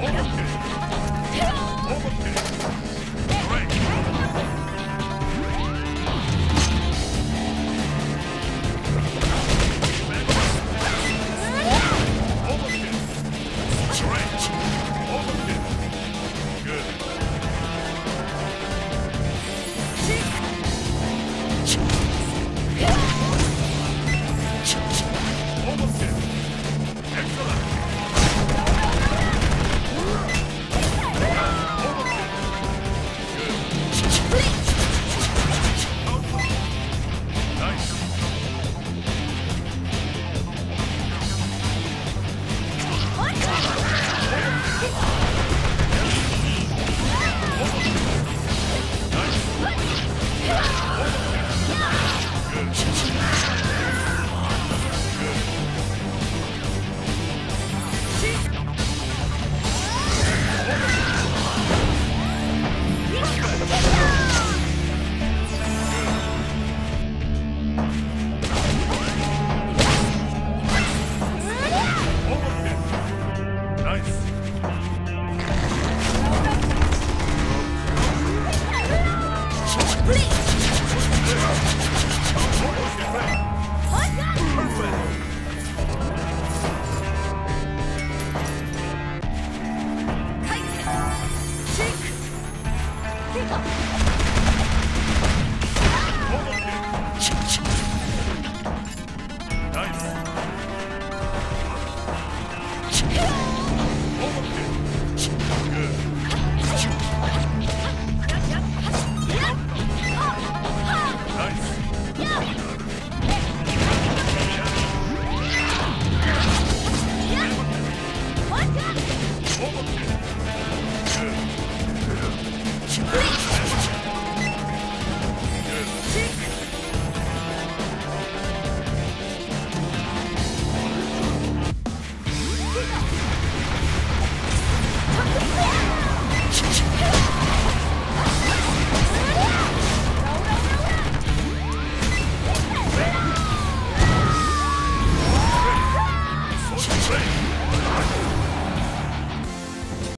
Over here! Over here! Ch-ch-ch-ch!